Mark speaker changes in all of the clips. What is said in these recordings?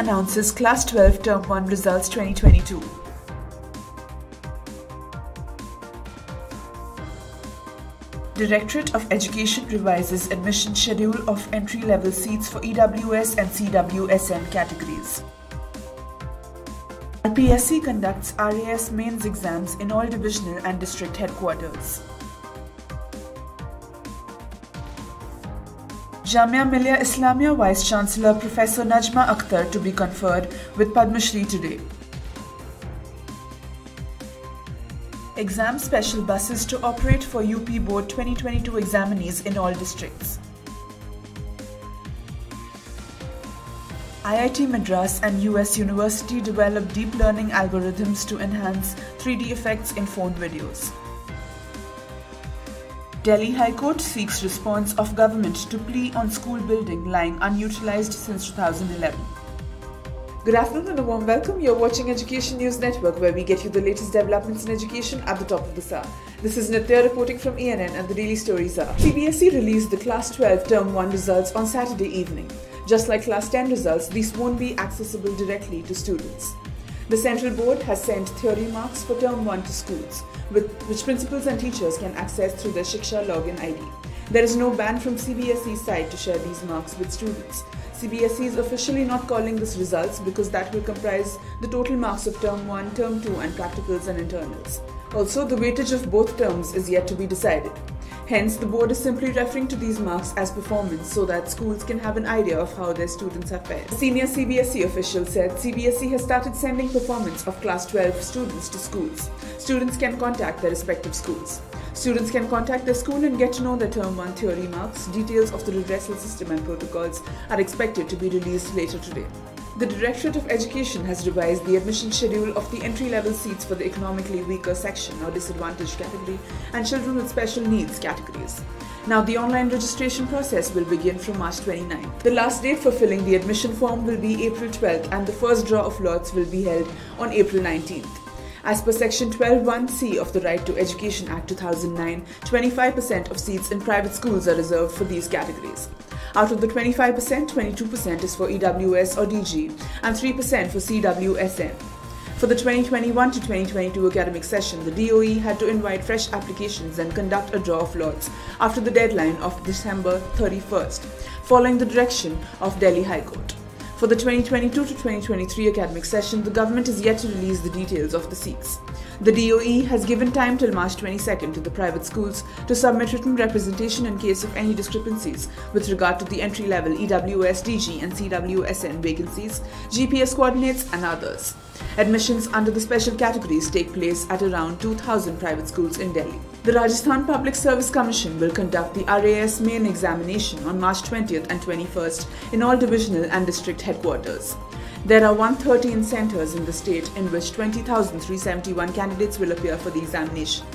Speaker 1: Announces Class 12 Term 1 results 2022. Directorate of Education revises admission schedule of entry-level seats for EWS and CWSN categories. RPSC conducts RAS mains exams in all divisional and district headquarters. Jamia Millia Islamia Vice Chancellor Professor Najma Akhtar to be conferred with Padma Shri today. Exam special buses to operate for UP Board 2022 examinees in all districts. IIT Madras and US University develop deep learning algorithms to enhance 3D effects in phone videos. Delhi High Court seeks response of government to plea on school building lying unutilized since 2011. Good afternoon and a warm welcome. You're watching Education News Network, where we get you the latest developments in education at the top of the hour. This is Nitya reporting from ENN, and the daily stories are: CBSE released the Class 12 Term 1 results on Saturday evening. Just like Class 10 results, these won't be accessible directly to students. The Central Board has sent theory marks for Term 1 to schools, which principals and teachers can access through their Shiksha login ID. There is no ban from CBSE's side to share these marks with students. CBSE is officially not calling this results because that will comprise the total marks of Term 1, Term 2 and practicals and internals. Also, the weightage of both terms is yet to be decided. Hence, the board is simply referring to these marks as performance so that schools can have an idea of how their students have fared. A senior CBSE official said CBSE has started sending performance of class 12 students to schools. Students can contact their respective schools. Students can contact their school and get to know their Term 1 theory marks. Details of the redressal system and protocols are expected to be released later today. The Directorate of Education has revised the admission schedule of the entry-level seats for the economically weaker section or disadvantaged category and children with special needs categories. Now, the online registration process will begin from March 29. The last date for filling the admission form will be April 12th and the first draw of lots will be held on April 19th. As per Section 12.1c of the Right to Education Act 2009, 25% of seats in private schools are reserved for these categories. Out of the 25%, 22% is for EWS or DG and 3% for CWSN. For the 2021 to 2022 academic session, the DOE had to invite fresh applications and conduct a draw of lots after the deadline of December 31st, following the direction of Delhi High Court. For the 2022 to 2023 academic session, the government is yet to release the details of the seats. The DOE has given time till March 22nd to the private schools to submit written representation in case of any discrepancies with regard to the entry level EWS, DG, and CWSN vacancies, GPS coordinates, and others. Admissions under the special categories take place at around 2,000 private schools in Delhi. The Rajasthan Public Service Commission will conduct the RAS main examination on March 20th and 21st in all divisional and district headquarters. There are 113 centres in the state in which 20,371 candidates will appear for the examination.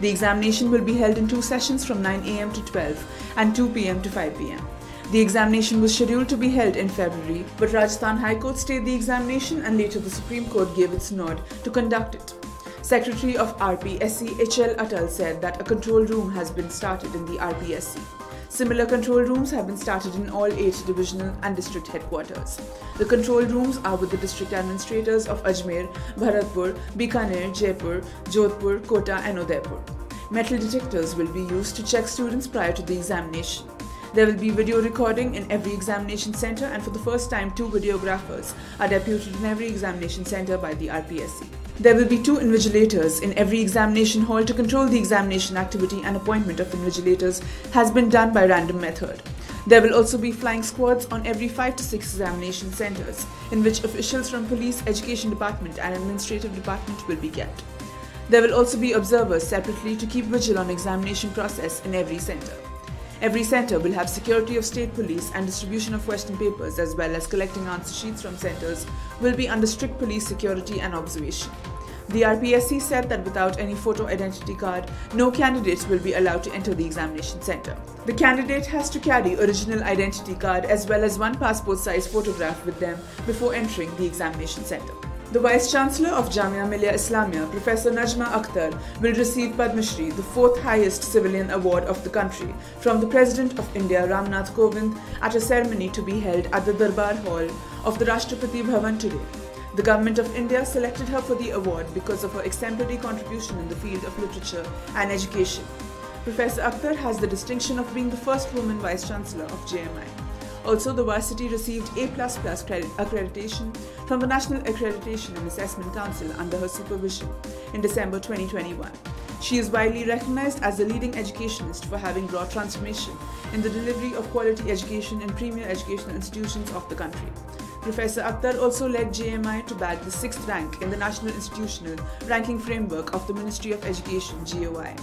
Speaker 1: The examination will be held in two sessions from 9 am to 12 and 2 pm to 5 pm. The examination was scheduled to be held in February, but Rajasthan High Court stayed the examination and later the Supreme Court gave its nod to conduct it. Secretary of RPSC HL Atal said that a control room has been started in the RPSC. Similar control rooms have been started in all eight divisional and district headquarters. The control rooms are with the district administrators of Ajmer, Bharatpur, Bikaner, Jaipur, Jodhpur, Kota, and Udaipur. Metal detectors will be used to check students prior to the examination. There will be video recording in every examination center and for the first time two videographers are deputed in every examination center by the RPSC. There will be two invigilators in every examination hall to control the examination activity and appointment of invigilators has been done by random method. There will also be flying squads on every 5 to 6 examination centers in which officials from police, education department and administrative department will be kept. There will also be observers separately to keep vigil on examination process in every center. Every center will have security of state police and distribution of question papers as well as collecting answer sheets from centers will be under strict police security and observation. The RPSC said that without any photo identity card, no candidates will be allowed to enter the examination center. The candidate has to carry original identity card as well as one passport size photograph with them before entering the examination center. The Vice Chancellor of Jamia Millia Islamia, Professor Najma Akhtar, will receive Padma Shri, the fourth highest civilian award of the country, from the President of India, Ramnath Kovind, at a ceremony to be held at the Darbar Hall of the Rashtrapati Bhavan today. The Government of India selected her for the award because of her exemplary contribution in the field of literature and education. Professor Akhtar has the distinction of being the first woman Vice Chancellor of JMI. Also, the varsity received A++ accreditation from the National Accreditation and Assessment Council under her supervision in December 2021. She is widely recognized as a leading educationist for having brought transformation in the delivery of quality education in premier educational institutions of the country. Professor Akhtar also led JMI to bag the sixth rank in the National Institutional Ranking Framework of the Ministry of Education, GOI.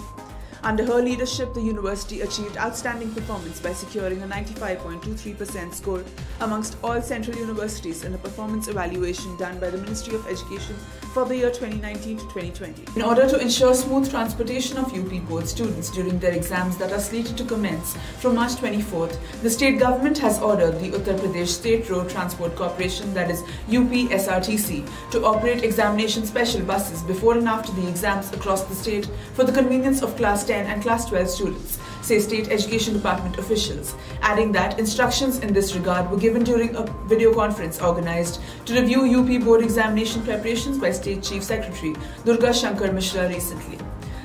Speaker 1: Under her leadership, the university achieved outstanding performance by securing a 95.23% score amongst all central universities in a performance evaluation done by the Ministry of Education for the year 2019 to 2020. In order to ensure smooth transportation of UP board students during their exams that are slated to commence from March 24th, the state government has ordered the Uttar Pradesh State Road Transport Corporation, that is UP SRTC, to operate examination special buses before and after the exams across the state for the convenience of class 10 10 and Class 12 students, say State Education Department officials, adding that instructions in this regard were given during a video conference organized to review UP board examination preparations by State Chief Secretary Durga Shankar Mishra recently.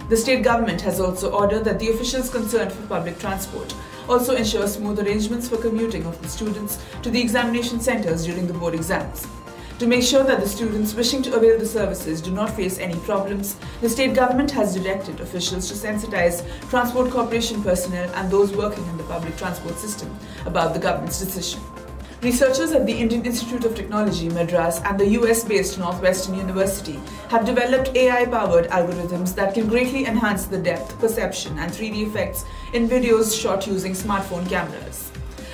Speaker 1: The state government has also ordered that the officials concerned for public transport also ensure smooth arrangements for commuting of the students to the examination centers during the board exams. To make sure that the students wishing to avail the services do not face any problems, the state government has directed officials to sensitize Transport Corporation personnel and those working in the public transport system about the government's decision. Researchers at the Indian Institute of Technology, Madras, and the US based Northwestern University have developed AI powered algorithms that can greatly enhance the depth, perception, and 3D effects in videos shot using smartphone cameras.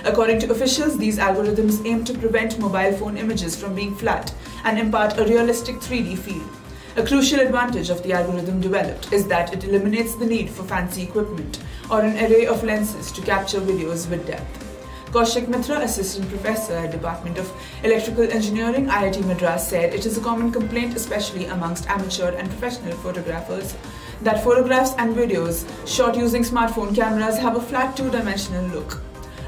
Speaker 1: According to officials, these algorithms aim to prevent mobile phone images from being flat and impart a realistic 3D feel. A crucial advantage of the algorithm developed is that it eliminates the need for fancy equipment or an array of lenses to capture videos with depth. Kaushik Mitra, assistant professor at Department of Electrical Engineering, IIT Madras, said it is a common complaint, especially amongst amateur and professional photographers, that photographs and videos shot using smartphone cameras have a flat two-dimensional look.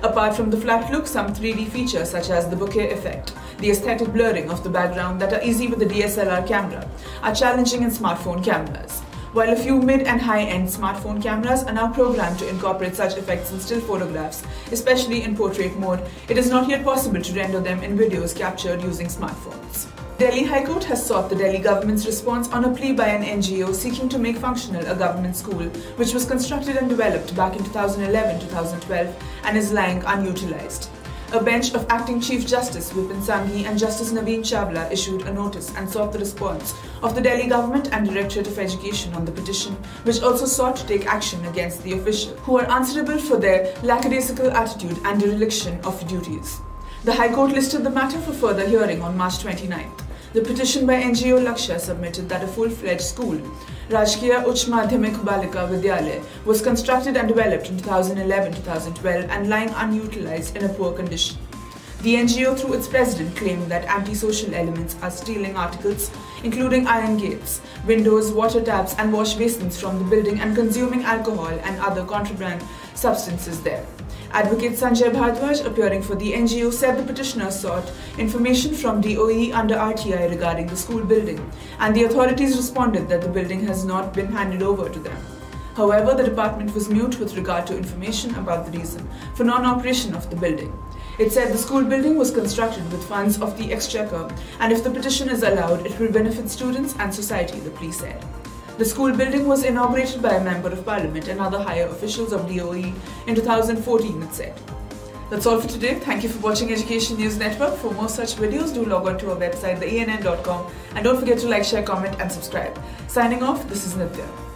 Speaker 1: Apart from the flat look, some 3D features such as the bokeh effect, the aesthetic blurring of the background that are easy with the DSLR camera, are challenging in smartphone cameras. While a few mid and high-end smartphone cameras are now programmed to incorporate such effects in still photographs, especially in portrait mode, it is not yet possible to render them in videos captured using smartphones. Delhi High Court has sought the Delhi government's response on a plea by an NGO seeking to make functional a government school, which was constructed and developed back in 2011-2012 and is lying unutilized. A bench of acting Chief Justice Vipin Sanghi and Justice Naveen Chawla issued a notice and sought the response of the Delhi government and Directorate of Education on the petition, which also sought to take action against the official, who are answerable for their lackadaisical attitude and dereliction of duties. The High Court listed the matter for further hearing on March 29th. The petition by NGO Lakshya submitted that a full-fledged school, Rajkiya Uch Madhyamik Balika Vidyalaya, was constructed and developed in 2011-2012 and lying unutilized in a poor condition. The NGO, through its president, claimed that antisocial elements are stealing articles, including iron gates, windows, water taps, and wash basins from the building and consuming alcohol and other contraband substances there. Advocate Sanjay Bhardwaj, appearing for the NGO, said the petitioner sought information from DOE under RTI regarding the school building, and the authorities responded that the building has not been handed over to them. However, the department was mute with regard to information about the reason for non-operation of the building. It said the school building was constructed with funds of the exchequer, and if the petition is allowed, it will benefit students and society, the plea said. The school building was inaugurated by a Member of Parliament and other higher officials of DOE in 2014, it said. That's all for today. Thank you for watching Education News Network. For more such videos, do log on to our website, theENN.com, and don't forget to like, share, comment, and subscribe. Signing off, this is Nitya.